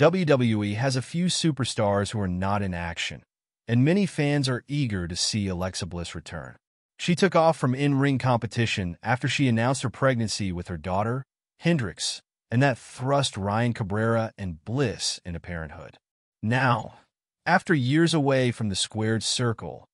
WWE has a few superstars who are not in action, and many fans are eager to see Alexa Bliss return. She took off from in-ring competition after she announced her pregnancy with her daughter, Hendrix, and that thrust Ryan Cabrera and Bliss into parenthood. Now, after years away from the squared circle,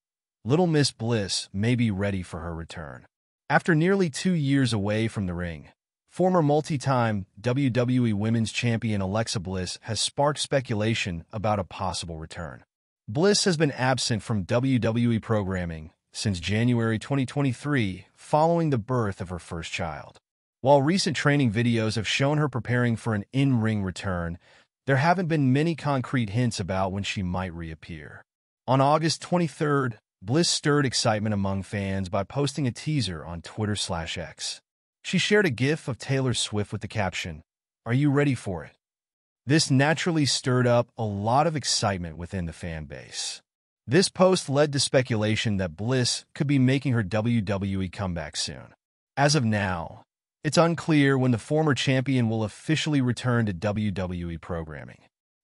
Little Miss Bliss may be ready for her return. After nearly two years away from the ring, former multi-time WWE Women's Champion Alexa Bliss has sparked speculation about a possible return. Bliss has been absent from WWE programming since January 2023 following the birth of her first child. While recent training videos have shown her preparing for an in-ring return, there haven't been many concrete hints about when she might reappear. On August 23rd, Bliss stirred excitement among fans by posting a teaser on Twitter slash X. She shared a gif of Taylor Swift with the caption, Are you ready for it? This naturally stirred up a lot of excitement within the fan base. This post led to speculation that Bliss could be making her WWE comeback soon. As of now, it's unclear when the former champion will officially return to WWE programming.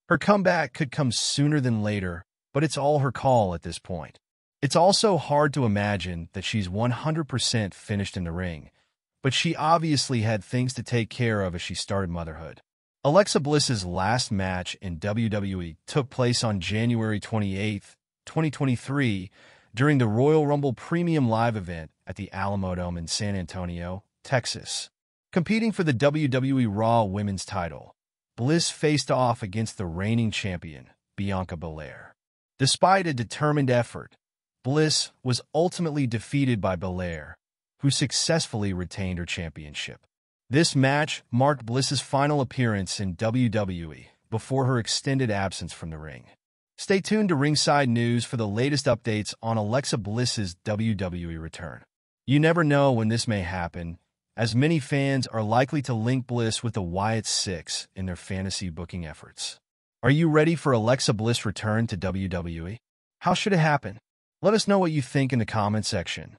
Her comeback could come sooner than later, but it's all her call at this point. It's also hard to imagine that she's 100% finished in the ring, but she obviously had things to take care of as she started motherhood. Alexa Bliss's last match in WWE took place on January 28, 2023, during the Royal Rumble Premium Live event at the Alamodome in San Antonio, Texas. Competing for the WWE Raw Women's title, Bliss faced off against the reigning champion, Bianca Belair. Despite a determined effort, Bliss was ultimately defeated by Belair, who successfully retained her championship. This match marked Bliss's final appearance in WWE before her extended absence from the ring. Stay tuned to Ringside News for the latest updates on Alexa Bliss's WWE return. You never know when this may happen, as many fans are likely to link Bliss with the Wyatt Sicks in their fantasy booking efforts. Are you ready for Alexa Bliss' return to WWE? How should it happen? Let us know what you think in the comment section.